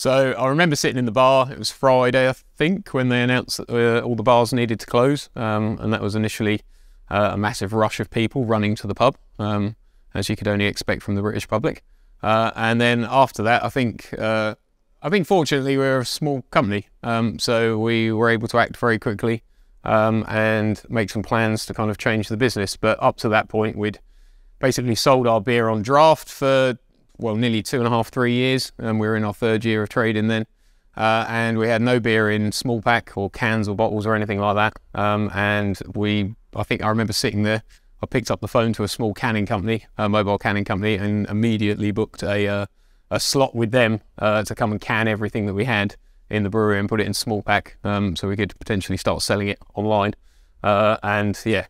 So I remember sitting in the bar. It was Friday, I think, when they announced that uh, all the bars needed to close, um, and that was initially uh, a massive rush of people running to the pub, um, as you could only expect from the British public. Uh, and then after that, I think uh, I think fortunately we're a small company, um, so we were able to act very quickly um, and make some plans to kind of change the business. But up to that point, we'd basically sold our beer on draft for well, nearly two and a half, three years, and we were in our third year of trading then. Uh, and we had no beer in small pack or cans or bottles or anything like that. Um, and we, I think I remember sitting there. I picked up the phone to a small canning company, a mobile canning company, and immediately booked a uh, a slot with them uh, to come and can everything that we had in the brewery and put it in small pack, um, so we could potentially start selling it online. Uh, and yeah,